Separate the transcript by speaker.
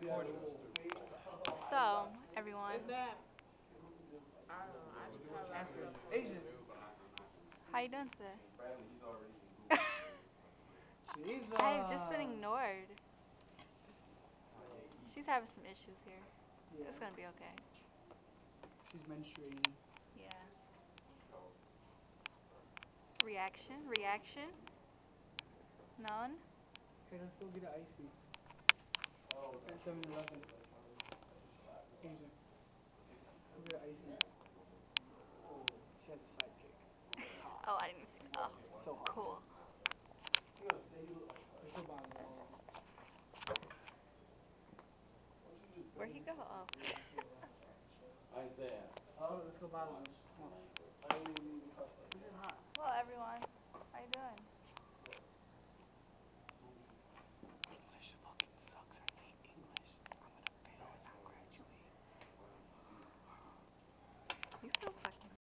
Speaker 1: recording.
Speaker 2: So, everyone,
Speaker 3: Is that? I don't know. I just have
Speaker 1: Ask her.
Speaker 3: like
Speaker 1: Asian.
Speaker 2: how you doing today? I've just been ignored. She's having some issues here.
Speaker 1: Yeah,
Speaker 2: It's gonna be okay.
Speaker 1: she's menstruating.
Speaker 2: Yeah. Reaction? Reaction? None?
Speaker 1: Hey, let's go get an icy. At 7 Eleven. Asian. Go get. She has a sidekick.
Speaker 2: Oh, I didn't even see. Oh,
Speaker 1: So hot.
Speaker 2: cool.
Speaker 1: Let's go buy one.
Speaker 2: Where'd he go? Oh.
Speaker 4: I ain't saying.
Speaker 1: Oh, let's go buy one.